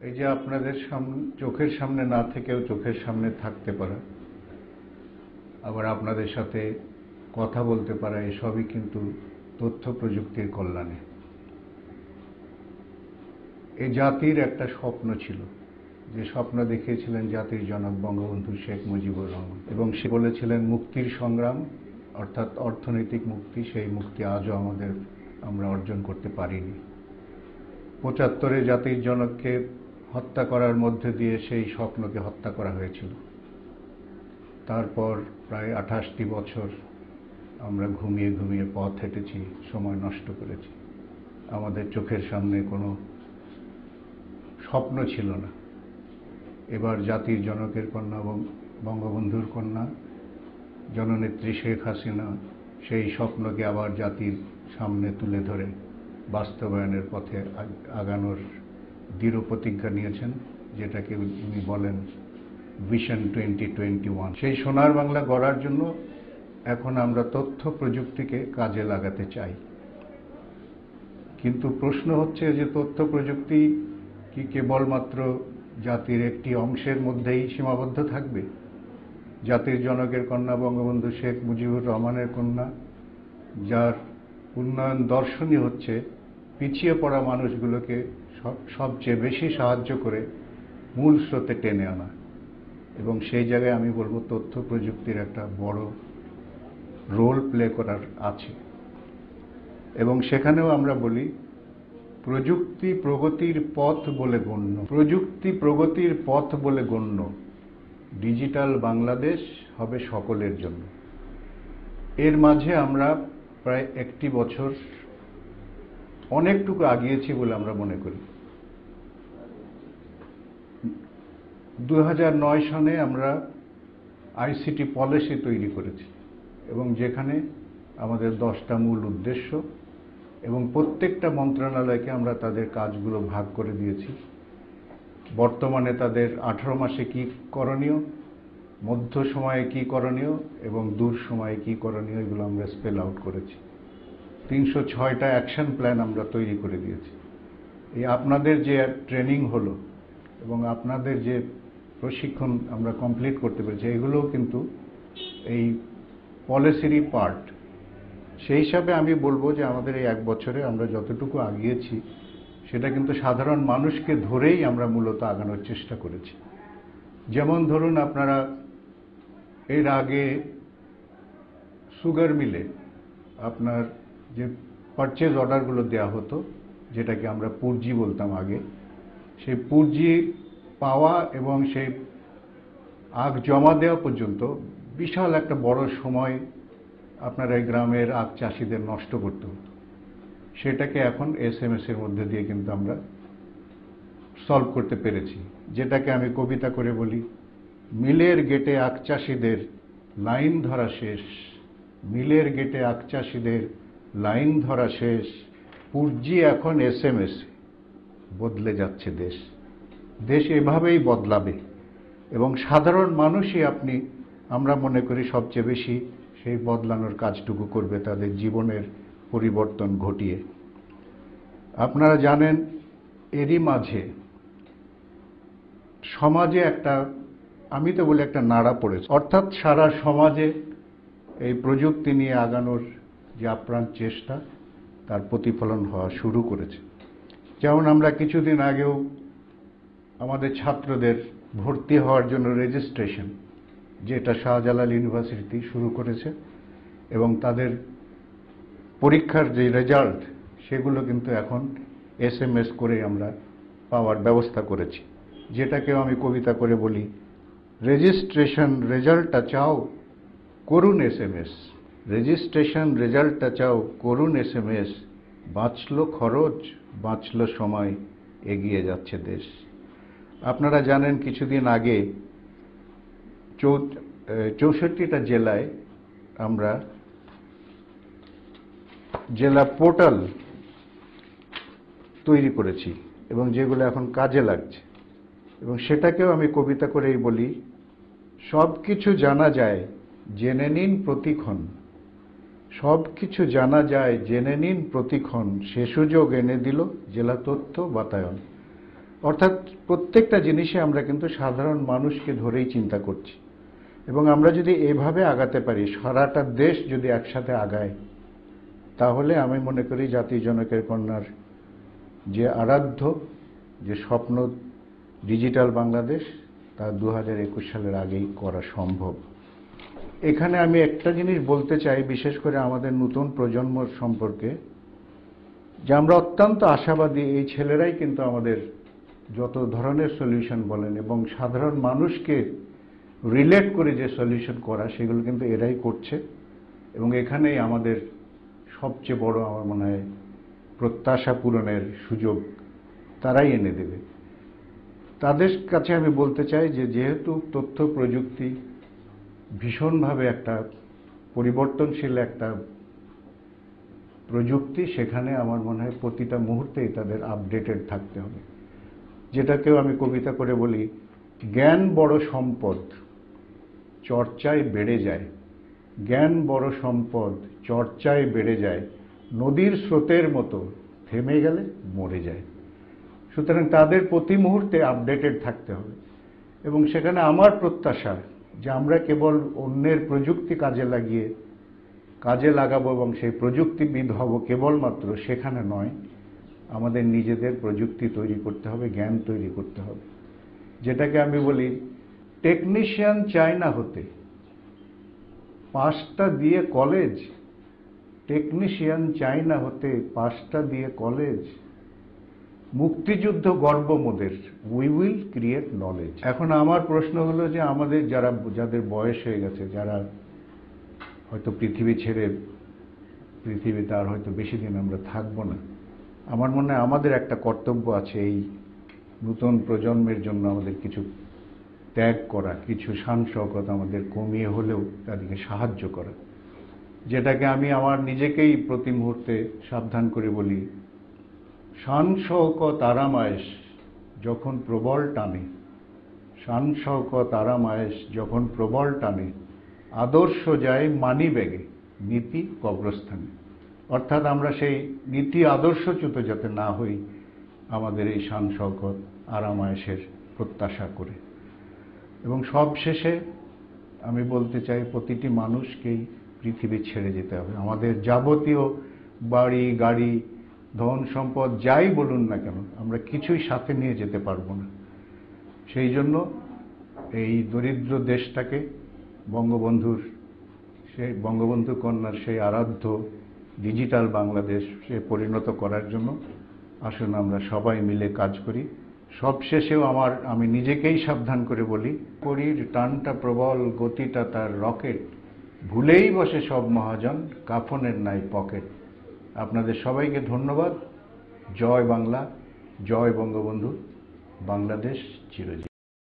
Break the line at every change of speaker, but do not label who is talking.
এই যে আপনাদের চোখের সামনে না থেকেও চোখের সামনে থাকতে পারা। আবার আপনাদের সাথে কথা বলতে পারা, এসবই কিন্তু তথ্য প্রযুক্তির কল্যাণে। এ জাতির একটা স্বপ্ন ছিল, যে স্বপ্ন দেখিয়েছিলেন জাতির জনক বঙ্গবন্ধু শেখ মুজিবুর রহমান। এবং সে বলেছিলেন, মুক্তির সংগ্রাম, অর্থাৎ অর্থনৈতিক মুক্তি, সেই মুক্তি আজও আমাদের, আমরা অর্জন করতে পারিনি। পঁচাত্তরে জাতির জনককে হত্যা করার মধ্যে দিয়ে সেই স্বপ্নকে হত্যা করা হয়েছিল। তারপর প্রায় আঠাশটি বছর আমরা ঘুমিয়ে ঘুমিয়ে পথ হেঁটেছি, সময় নষ্ট করেছি। আমাদের চোখের সামনে কোনো স্বপ্ন ছিল না। এবার জাতির জনকের কন্যা এবং বঙ্গবন্ধুর কন্যা, জননেত্রী শেখ হাসিনা, সেই স্বপ্নকে আবার জাতির সামনে তুলে ধরে বাস্তবায়নের পথে আগ- আগানোর দৃঢ় প্রতিজ্ঞা নিয়েছেন, যেটাকে উনি বলেন ভিশন টোয়েন্টি টোয়েন্টি ওয়ান সেই সোনার বাংলা গড়ার জন্য এখন আমরা তথ্য প্রযুক্তিকে কাজে লাগাতে চাই। কিন্তু প্রশ্ন হচ্ছে যে তথ্য প্রযুক্তি কি কেবলমাত্র জাতির একটি অংশের মধ্যেই সীমাবদ্ধ থাকবে? জাতির জনকের কন্যা বঙ্গবন্ধু শেখ মুজিবুর রহমানের কন্যা, যার উন্নয়ন দর্শনই হচ্ছে পিছিয়ে পড়া মানুষগুলোকে সবচেয়ে বেশি সাহায্য করে মূল স্রোতে টেনে আনা। এবং সেই জায়গায় আমি বলব তথ্য প্রযুক্তির একটা বড় রোল প্লে করার আছে। এবং সেখানেও আমরা বলি, প্রযুক্তি প্রগতির পথ বলে গণ্য। প্রযুক্তি প্রগতির পথ বলে গণ্য। ডিজিটাল বাংলাদেশ হবে সকলের জন্য। এর মাঝে আমরা প্রায় একটি বছর অনেকটুকু আগিয়েছি বলে আমরা মনে করি। দু সনে আমরা আইসিটি পলিসি তৈরি করেছি এবং যেখানে আমাদের দশটা মূল উদ্দেশ্য এবং প্রত্যেকটা মন্ত্রণালয়কে আমরা তাদের কাজগুলো ভাগ করে দিয়েছি। বর্তমানে তাদের আঠারো মাসে কি করণীয়, মধ্য সময়ে কি করণীয় এবং দূর সময়ে কি করণীয় এগুলো আমরা স্পেল আউট করেছি। তিনশো ছয়টা অ্যাকশন প্ল্যান আমরা তৈরি করে দিয়েছি। এই আপনাদের যে ট্রেনিং হলো এবং আপনাদের যে প্রশিক্ষণ আমরা কমপ্লিট করতে পেরেছি এগুলোও কিন্তু এই পলিসিরই পার্ট। সেই হিসাবে আমি বলব যে আমাদের এই এক বছরে আমরা যতটুকু আগিয়েছি, সেটা কিন্তু সাধারণ মানুষকে ধরেই আমরা মূলত আগানোর চেষ্টা করেছি। যেমন ধরুন আপনারা এর আগে সুগার মিলে আপনার যে পারচেজ অর্ডারগুলো দেওয়া হতো, যেটাকে আমরা পুরজি বলতাম আগে, সেই পুরজি পাওয়া এবং সেই আখ জমা দেওয়া পর্যন্ত বিশাল একটা বড় সময় আপনার এই গ্রামের আখ চাষিদের নষ্ট করতে হতো। সেটাকে এখন এস এম এস এর মধ্যে দিয়ে কিন্তু আমরা সলভ করতে পেরেছি। যেটাকে আমি কবিতা করে বলি, মিলের গেটে আখ চাষিদের লাইন ধরা শেষ, মিলের গেটে আখ চাষিদের লাইন ধরা শেষ পুরজি এখন এস এম এস বদলে যাচ্ছে দেশ। দেশ এভাবেই বদলাবে। এবং সাধারণ মানুষই আপনি, আমরা মনে করি সবচেয়ে বেশি সেই বদলানোর কাজটুকু করবে তাদের জীবনের পরিবর্তন ঘটিয়ে। আপনারা জানেন, এরই মাঝে সমাজে একটা, আমি তো বলি একটা নাড়া পড়েছে। অর্থাৎ সারা সমাজে এই প্রযুক্তি নিয়ে আগানোর যে আপ্রাণ চেষ্টা, তার প্রতিফলন হওয়া শুরু করেছে। যেমন আমরা কিছুদিন আগেও আমাদের ছাত্রদের ভর্তি হওয়ার জন্য রেজিস্ট্রেশন যেটা শাহজালাল ইউনিভার্সিটি শুরু করেছে, এবং তাদের পরীক্ষার যে রেজাল্ট সেগুলো কিন্তু এখন এস এম এস করে আমরা পাওয়ার ব্যবস্থা করেছি। যেটাকেও আমি কবিতা করে বলি রেজিস্ট্রেশন রেজাল্টটা চাও, করুন এস এম এস রেজিস্ট্রেশন রেজাল্টটা চাও করুন এস এম এস বাঁচলো খরচ, বাঁচলো সময়, এগিয়ে যাচ্ছে দেশ। আপনারা জানেন কিছুদিন আগে চৌ- চৌষট্টিটা জেলায় আমরা জেলা পোর্টাল তৈরি করেছি এবং যেগুলো এখন কাজে লাগছে। এবং সেটাকেও আমি কবিতা করেই বলি সব কিছু জানা যায়, জেনে নিন প্রতিক্ষণ। সব কিছু জানা যায়, জেনে নিন, প্রতিক্ষণ। সে সুযোগ এনে দিল জেলা তথ্য বাতায়ন। অর্থাৎ প্রত্যেকটা জিনিসে আমরা কিন্তু সাধারণ মানুষকে ধরেই চিন্তা করছি। এবং আমরা যদি এভাবে আগাতে পারি, সারাটা দেশ যদি একসাথে আগায়, তাহলে আমি মনে করি জাতি জনকের কন্যার যে আরাধ্য, যে স্বপ্ন, ডিজিটাল বাংলাদেশ, তা দু হাজার একুশ সালের আগেই করা সম্ভব। এখানে আমি একটা জিনিস বলতে চাই, বিশেষ করে আমাদের নতুন প্রজন্ম সম্পর্কে, যে আমরা অত্যন্ত আশাবাদী, এই ছেলেরাই কিন্তু আমাদের যত ধরনের সলিউশন বলেন এবং সাধারণ মানুষকে রিলেট করে যে সলিউশন করা, সেগুলো কিন্তু এরাই করছে। এবং এখানেই আমাদের সবচেয়ে বড় আমার মনে হয় প্রত্যাশা পূরণের সুযোগ তারাই এনে দেবে। তাদের কাছে আমি বলতে চাই যে, যেহেতু তথ্য প্রযুক্তি ভীষণভাবে একটা পরিবর্তনশীল একটা প্রযুক্তি, সেখানে আমার মনে হয় প্রতিটা মুহূর্তেই তাদের আপডেটেড থাকতে হবে। যেটাকেও আমি কবিতা করে বলি, জ্ঞান বড় সম্পদ, চর্চায় বেড়ে যায়। জ্ঞান বড় সম্পদ, চর্চায় বেড়ে যায়। নদীর স্রোতের মতো থেমে গেলে মরে যায়। সুতরাং তাদের প্রতি মুহূর্তে আপডেটেড থাকতে হবে। এবং সেখানে আমার প্রত্যাশা যে আমরা কেবল অন্যের প্রযুক্তি কাজে লাগিয়ে কাজে লাগাবো এবং সেই প্রযুক্তিবিদ হব কেবলমাত্র সেখানে নয়, আমাদের নিজেদের প্রযুক্তি তৈরি করতে হবে, জ্ঞান তৈরি করতে হবে। যেটাকে আমি বলি টেকনিশিয়ান চাই না হতে, পাঁচটা দিয়ে কলেজ টেকনিশিয়ান চাই না হতে পাঁচটা দিয়ে কলেজ মুক্তিযুদ্ধ গর্ব মোদের। উই উইল ক্রিয়েট নলেজ এখন আমার প্রশ্ন হলো যে আমাদের যারা, যাদের বয়স হয়ে গেছে, যারা হয়তো পৃথিবী ছেড়ে পৃথিবীতে আর হয়তো বেশি দিন আমরা থাকব না, আমার মনে হয় আমাদের একটা কর্তব্য আছে এই নতুন প্রজন্মের জন্য আমাদের কিছু ত্যাগ করা, কিছু শান আমাদের কমিয়ে হলেও তাদেরকে সাহায্য করা। যেটাকে আমি আমার নিজেকেই প্রতি মুহূর্তে সাবধান করে বলি শান শওকত আরামায়েশ যখন প্রবল টানে শান শওকত আরামায়েশ যখন প্রবল টানে, আদর্শ যায় মানি ব্যাগে নীতি কবরস্থানে। অর্থাৎ আমরা সেই নীতি আদর্শচ্যুত যাতে না হই, আমাদের এই শান আরামায়েশের প্রত্যাশা করে। এবং সব শেষে আমি বলতে চাই, প্রতিটি মানুষকেই পৃথিবী ছেড়ে যেতে হবে। আমাদের যাবতীয় বাড়ি, গাড়ি ধন সম্পদ যাই বলুন না কেন, আমরা কিছুই সাথে নিয়ে যেতে পারব না। সেই জন্য এই দরিদ্র দেশটাকে বঙ্গবন্ধুর সেই বঙ্গবন্ধু কন্যার সেই আরাধ্য ডিজিটাল বাংলাদেশ সে পরিণত করার জন্য আসুন আমরা সবাই মিলে কাজ করি। সবশেষেও আমার, আমি নিজেকেই সাবধান করে বলি করির টানটা প্রবল, গতিটা তার রকেট। ভুলেই বসে সব মহাজন, কাফনের নাই পকেট। আপনাদের সবাইকে ধন্যবাদ। জয় বাংলা জয় বঙ্গবন্ধু বাংলাদেশ চিরজীবী।